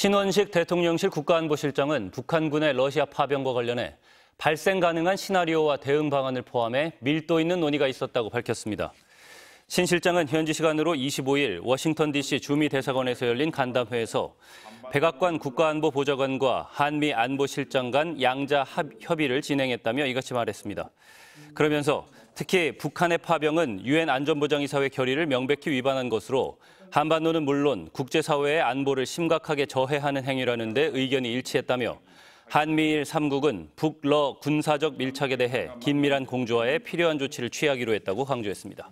신원식 대통령실 국가안보실장은 북한군의 러시아 파병과 관련해 발생 가능한 시나리오와 대응 방안을 포함해 밀도 있는 논의가 있었다고 밝혔습니다. 신 실장은 현지 시간으로 25일 워싱턴 DC 주미 대사관에서 열린 간담회에서 백악관 국가안보보좌관과 한미 안보실장 간 양자 협의를 진행했다며 이같이 말했습니다. 그러면서 특히 북한의 파병은 유엔 안전보장이사회 결의를 명백히 위반한 것으로 한반도는 물론 국제사회의 안보를 심각하게 저해하는 행위라는 데 의견이 일치했다며 한미일 3국은 북러 군사적 밀착에 대해 긴밀한 공조화에 필요한 조치를 취하기로 했다고 강조했습니다.